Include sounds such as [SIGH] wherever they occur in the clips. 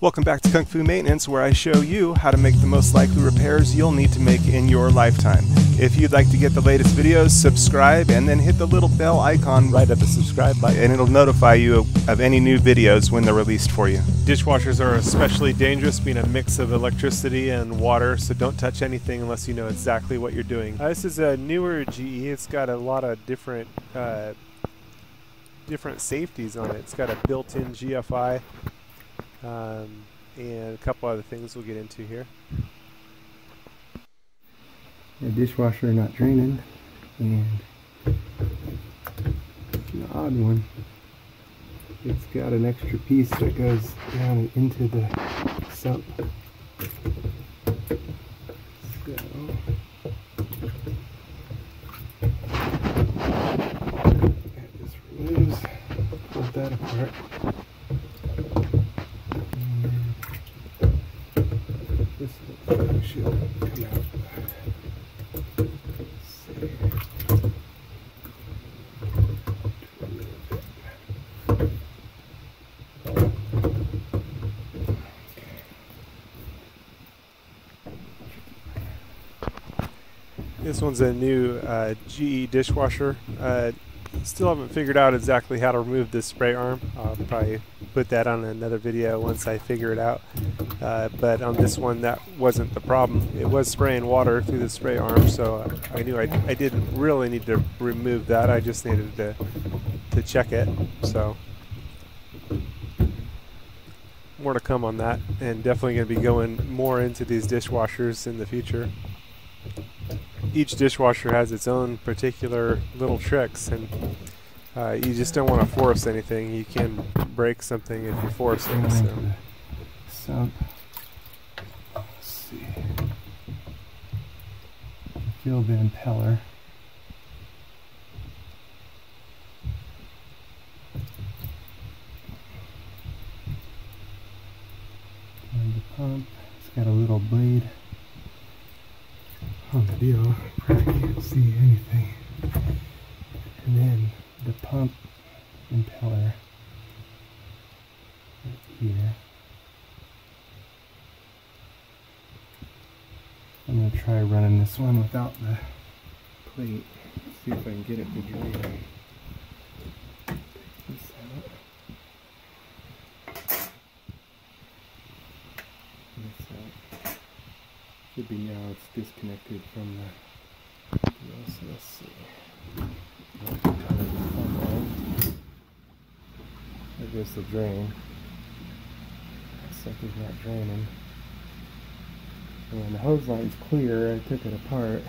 Welcome back to Kung Fu Maintenance, where I show you how to make the most likely repairs you'll need to make in your lifetime. If you'd like to get the latest videos, subscribe and then hit the little bell icon right at the subscribe button, and it'll notify you of, of any new videos when they're released for you. Dishwashers are especially dangerous, being a mix of electricity and water, so don't touch anything unless you know exactly what you're doing. Uh, this is a newer GE. It's got a lot of different uh, different safeties on it. It's got a built-in GFI um, and a couple other things we'll get into here. The dishwasher not draining, and an odd one. It's got an extra piece that goes down into the sump. So, that just removes, pull that apart. This looks like it should come out. Let's see. This one's a new uh, GE dishwasher. Uh, still haven't figured out exactly how to remove this spray arm. I'll probably put that on another video once I figure it out. Uh, but on this one, that wasn't the problem. It was spraying water through the spray arm, so I knew I, I didn't really need to remove that. I just needed to to check it. So more to come on that, and definitely going to be going more into these dishwashers in the future each dishwasher has its own particular little tricks, and uh, you just don't want to force anything. You can break something if you force it. So. sump. Let's see. Fill the impeller. And the pump. It's got a little blade on the deal. Probably can't see anything. And then the pump impeller right here. I'm gonna try running this one without the plate. See if I can get it out. Should be now it's disconnected from the so let's see. The. There goes the drain. Sucker's not draining. And the hose line's clear. I took it apart.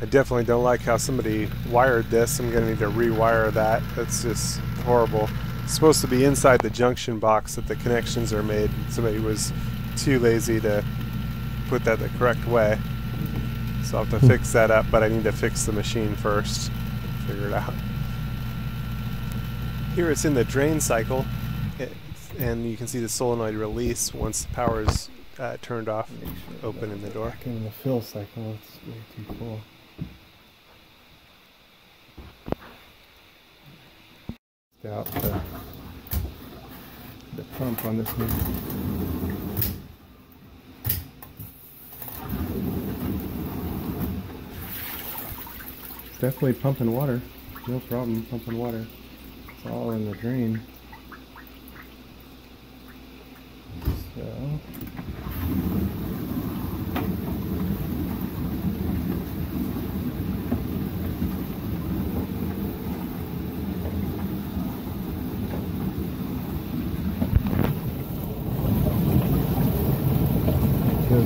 I definitely don't like how somebody wired this. I'm going to need to rewire that. That's just horrible. It's supposed to be inside the junction box that the connections are made. Somebody was too lazy to put that the correct way. So I'll have to fix that up, but I need to fix the machine first. Figure it out. Here it's in the drain cycle, and you can see the solenoid release once the power is uh, turned off. Sure Open in the door. Back in the fill cycle, it's way too full. Out the, the pump on this one. Definitely pumping water. No problem pumping water. It's all in the drain. So.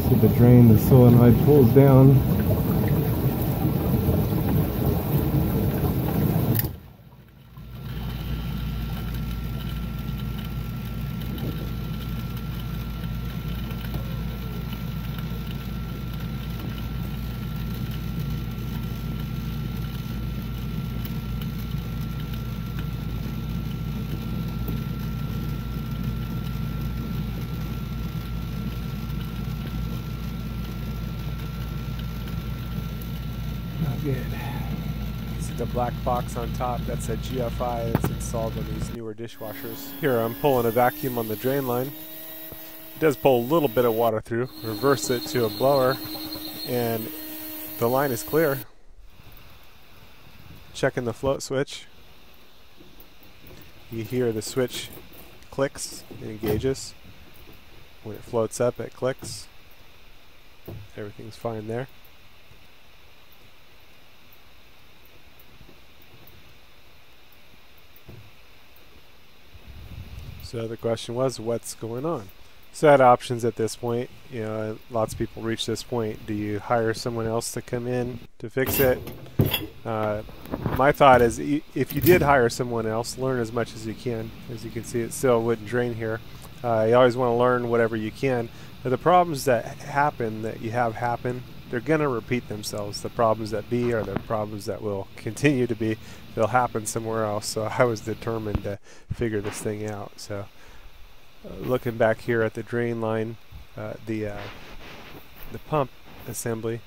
To the drain, the solenoid pulls down. Not good. the black box on top. That's a GFI that's installed on these newer dishwashers. Here I'm pulling a vacuum on the drain line. It does pull a little bit of water through. Reverse it to a blower and the line is clear. Checking the float switch. You hear the switch clicks and engages. When it floats up, it clicks. Everything's fine there. So the question was, what's going on? So I had options at this point. You know, lots of people reach this point. Do you hire someone else to come in to fix it? Uh, my thought is, if you did hire someone else, learn as much as you can. As you can see, it still wouldn't drain here. Uh, you always want to learn whatever you can. But the problems that happen, that you have happen, they're going to repeat themselves. The problems that be are the problems that will [LAUGHS] continue to be. They'll happen somewhere else. So I was determined to figure this thing out. So uh, looking back here at the drain line, uh, the uh, the pump assembly,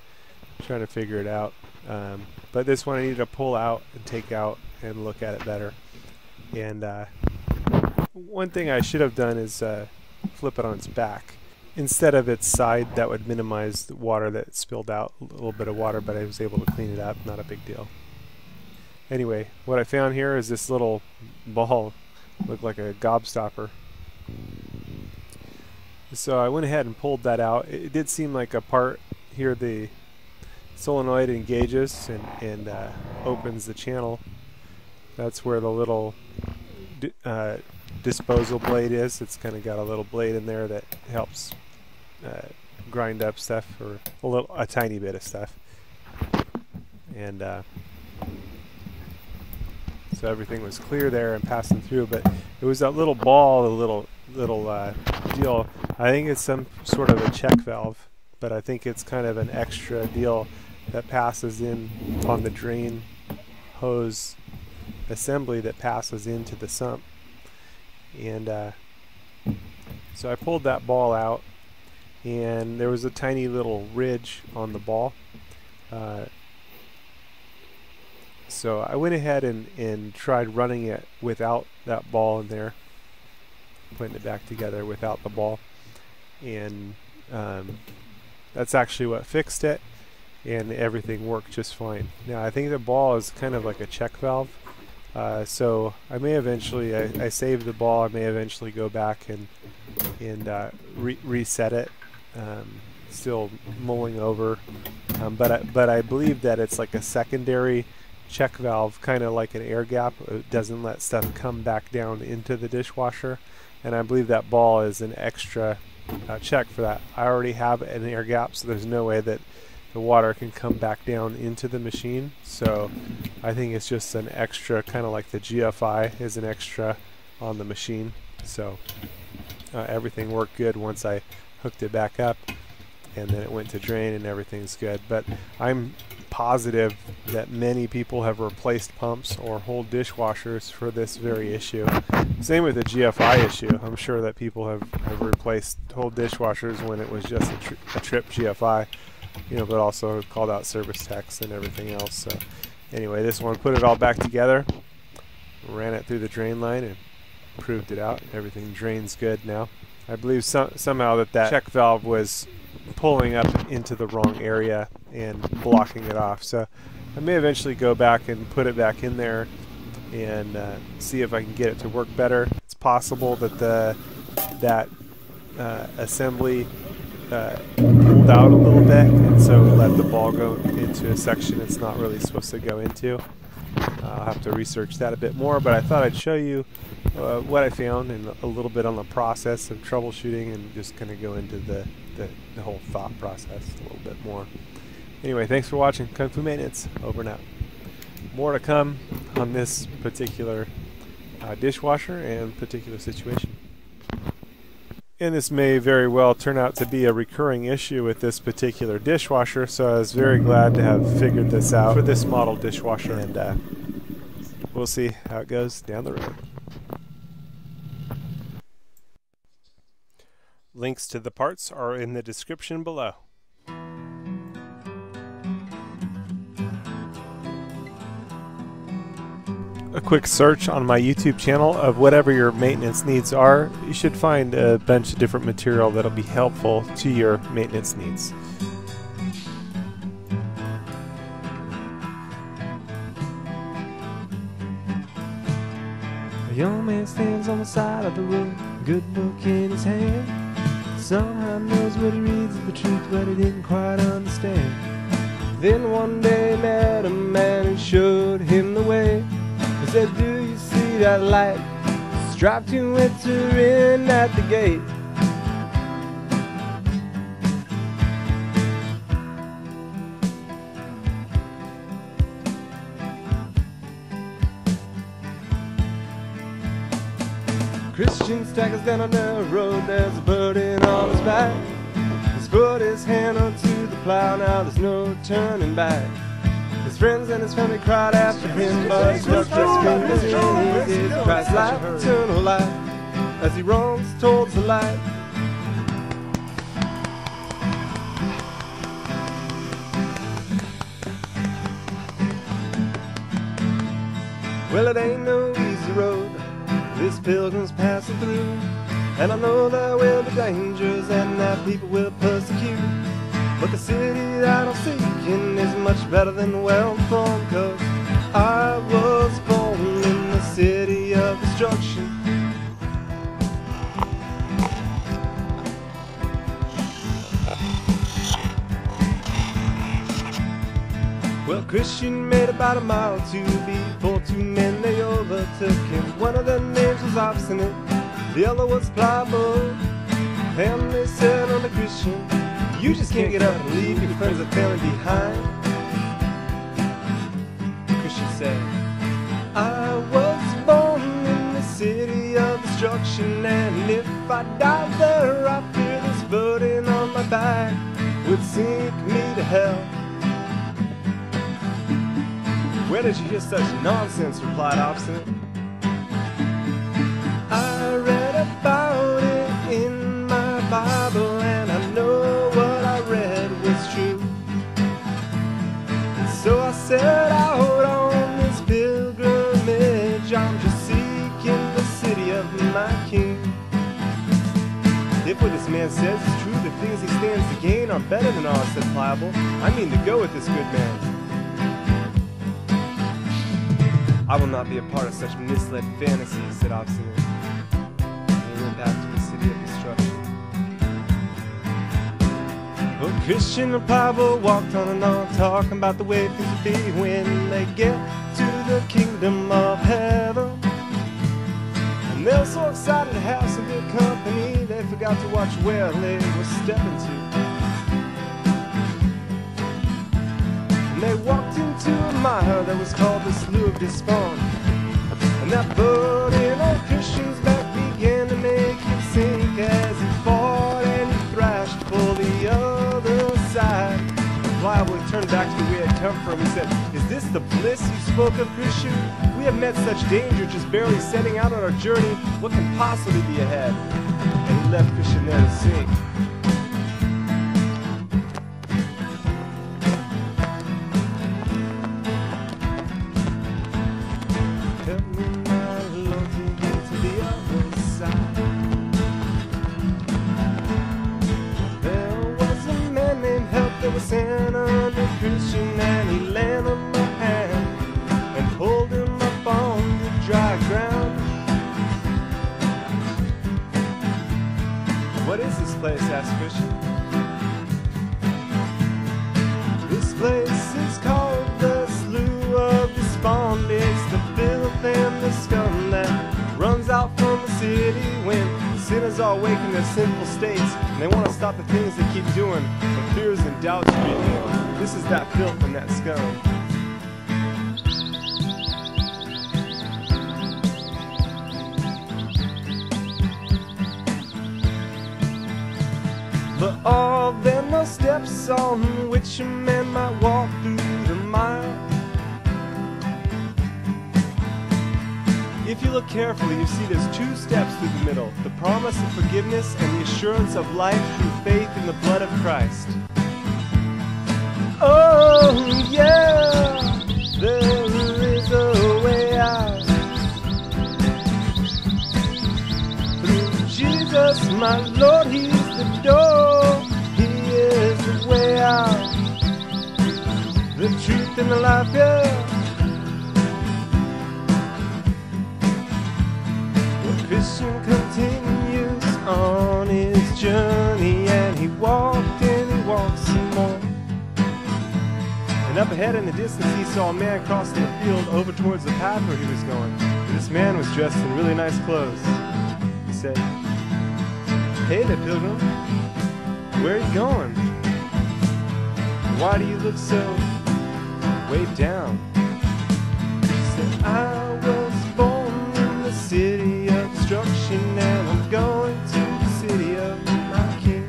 trying to figure it out. Um, but this one I need to pull out and take out and look at it better. And uh, one thing I should have done is uh, flip it on its back instead of its side. That would minimize the water that spilled out, a little bit of water, but I was able to clean it up. Not a big deal. Anyway, what I found here is this little ball, looked like a gobstopper. So I went ahead and pulled that out. It, did seem like a part here the solenoid engages and, and uh, opens the channel. That's where the little uh, disposal blade is. It's kind of got a little blade in there that helps uh, grind up stuff or a little, a tiny bit of stuff. And uh, so everything was clear there and passing through. But it was that little ball, the little little uh, deal. I think it's some sort of a check valve, but I think it's kind of an extra deal that passes in on the drain hose assembly that passes into the sump. And uh, so I pulled that ball out, and there was a tiny little ridge on the ball. Uh, so I went ahead and, and tried running it without that ball in there, putting it back together without the ball. And um, that's actually what fixed it and everything worked just fine. Now I think the ball is kind of like a check valve. Uh, so I may eventually, I, I saved the ball, I may eventually go back and and uh, re reset it. Um, still mulling over, um, but I, but I believe that it's like a secondary check valve, kind of like an air gap. It doesn't let stuff come back down into the dishwasher, and I believe that ball is an extra uh, check for that. I already have an air gap, so there's no way that the water can come back down into the machine. So I think it's just an extra, kind of like the GFI is an extra on the machine. So uh, everything worked good once I hooked it back up and then it went to drain and everything's good. But I'm positive that many people have replaced pumps or whole dishwashers for this very issue. Same with the GFI issue. I'm sure that people have, have replaced whole dishwashers when it was just a, tri a trip GFI you know, but also called out service techs and everything else. So anyway, this one put it all back together, ran it through the drain line and proved it out. Everything drains good now. I believe some, somehow that that check valve was pulling up into the wrong area and blocking it off. So I may eventually go back and put it back in there and uh, see if I can get it to work better. It's possible that the that uh, assembly uh, pulled out a little bit, and so let the ball go into a section it's not really supposed to go into. I'll have to research that a bit more, but I thought I'd show you uh, what I found and a little bit on the process of troubleshooting and just kind of go into the, the, the, whole thought process a little bit more. Anyway, thanks for watching Kung Fu Maintenance. Over and out. More to come on this particular uh, dishwasher and particular situation. And this may very well turn out to be a recurring issue with this particular dishwasher, so I was very glad to have figured this out for this model dishwasher, and uh, we'll see how it goes down the road. Links to the parts are in the description below. a quick search on my YouTube channel of whatever your maintenance needs are, you should find a bunch of different material that'll be helpful to your maintenance needs. A young man stands on the side of the road, good book in his hand. Somehow knows what he reads the truth, but he didn't quite understand. Then one day met a man who showed him the way. He said, Do you see that light? Striped to enter in at the gate. Christian staggers down on the road, there's a burden on his back. He's put his hand onto the plow, now there's no turning back. His friends and his family cried after him, but he stuck his fingers in his ears. Christ's life, eternal life, as he roams towards the light. Well, it ain't no this pilgrim's passing through. And I know there will be dangers and that people will persecute. But the city that I'm seeking is much better than where I'm from. Cause I was born in the city of destruction. Well, Christian made about a mile to before two men they overtook him. One of their names was Obstinate, the other was Pliable. And they said on the Christian, you just can't get up and leave your friends and family behind. Christian said, I was born in the city of destruction, and if I died there, I fear this burden on my back would sink me to hell. Where did you hear such nonsense? replied Obstinate. I read about it in my Bible, and I know what I read was true. And so I set out on this pilgrimage. I'm just seeking the city of my King. If what this man says is true, the things he stands to gain are better than ours, said Pliable. I mean to go with this good man. I will not be a part of such misled fantasies, said Obstinate. And he went back to the city of destruction. But Christian and Pliable walked on and on, talking about the way things will be when they get to the kingdom of heaven. And they were so excited to have some good company, they forgot to watch where they were stepping to. They walked into a mire that was called the Slough of Despond. And that burden on Christian's back began to make him sink as he fought and he thrashed for the other side. Pliable turned back to where way it come from. He said, Is this the bliss you spoke of, Christian? We have met such danger just barely setting out on our journey. What can possibly be ahead? And he left Christian there to sink. What is this place? asked Christian. This place is called the Slough of Despond. It's the filth and the scum that runs out from the city when sinners are awake in their sinful states and they want to stop the things they keep doing, but fears and doubts creep in. This is that filth and that scum. steps on which a man might walk through the mile. If you look carefully, you see there's two steps through the middle the promise of forgiveness and the assurance of life through faith in the blood of Christ. Oh, yeah, there is a way out. Through Jesus, my Lord, He's the door. Way out, the truth and the life, yeah. The Christian continues on his journey, and he walked and he walked some more. And up ahead in the distance, he saw a man crossing the field over towards the path where he was going. And this man was dressed in really nice clothes. He said, Hey there, pilgrim. Where are you going? Why do you look so weighed down? I was born in the city of destruction, and I'm going to the city of my king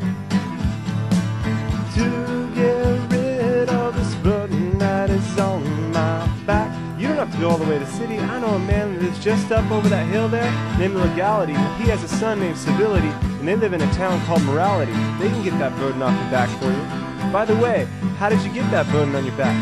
to get rid of this burden that is on my back. You don't have to go all the way to the city. I know a man that lives just up over that hill there named Legality. He has a son named Civility, and they live in a town called Morality. They can get that burden off your back for you. By the way, how did you get that burden on your back?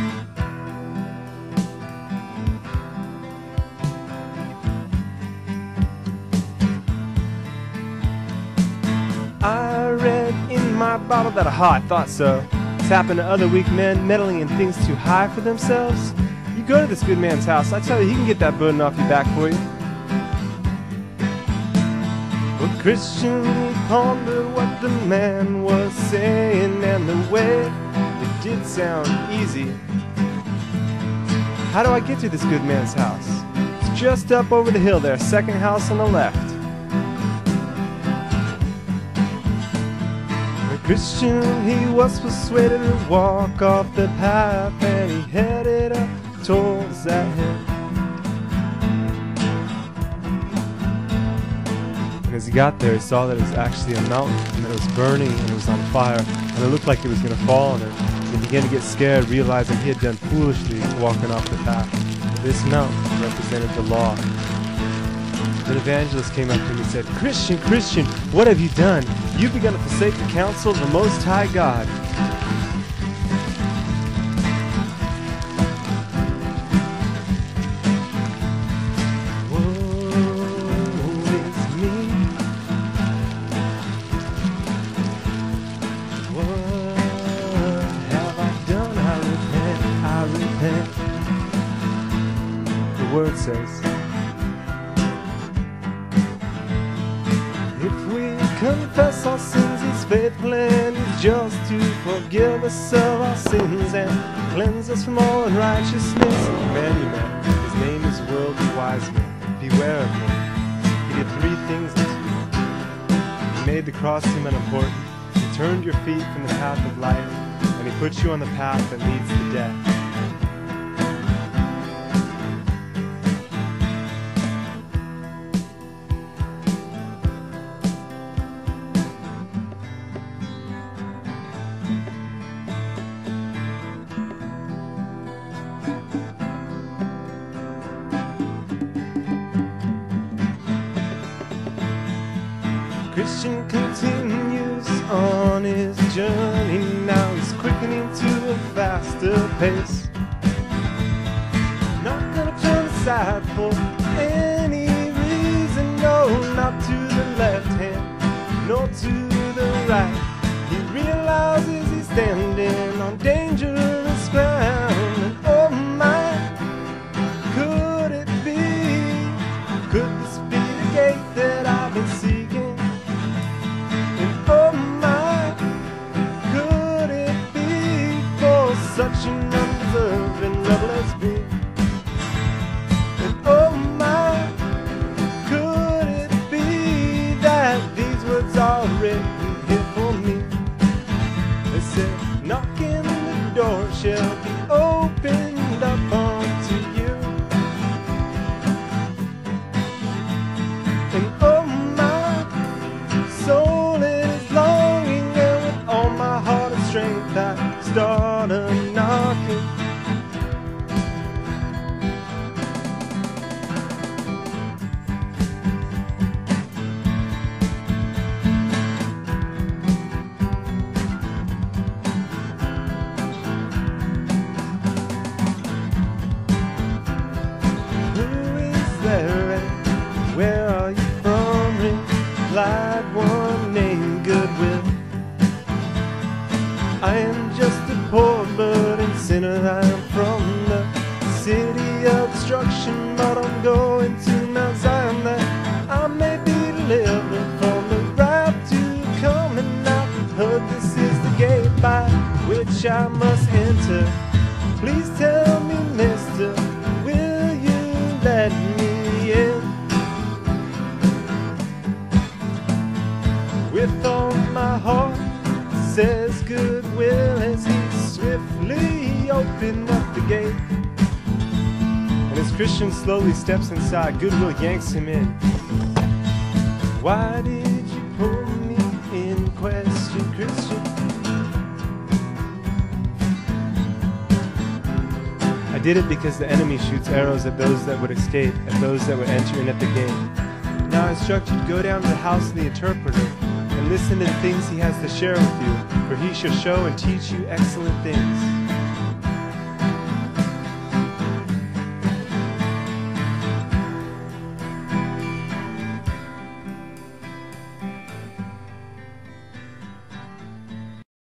I read in my Bible that, aha, I thought so. It's happened to other weak men meddling in things too high for themselves. You go to this good man's house, I tell you, he can get that burden off your back for you. Well, Christian pondered man was saying, and the way it did sound easy. How do I get to this good man's house? It's just up over the hill there, second house on the left. The Christian, he was persuaded to walk off the path and he headed up towards that hill. He got there, he saw that it was actually a mountain and it was burning and it was on fire and it looked like it was going to fall on him. And he began to get scared, realizing he had done foolishly walking off the path. This mountain represented the law. An evangelist came up to him and said, Christian, Christian, what have you done? You've begun to forsake the counsel of the Most High God. Says, If we confess our sins, He's faithful and just to forgive us of our sins and cleanse us from all unrighteousness. Emmanuel, His name is Worldly Wiseman. Beware of him. He did three things unto you. He made the cross seem unimportant. He turned your feet from the path of life, and He put you on the path that leads to death. Aside for knocking one named Goodwill. I am just a poor burdened sinner. I am from the city of destruction, but I'm going to Mount Zion that I may be delivered from the wrath to come. And I've heard this is the gate by which I must says Goodwill as he swiftly opened up the gate. And as Christian slowly steps inside, Goodwill yanks him in. Why did you pull me in question, Christian? I did it because the enemy shoots arrows at those that would escape, at those that would enter in at the gate. Now I instruct you to go down to the house of the interpreter listen to the things he has to share with you, for he shall show and teach you excellent things.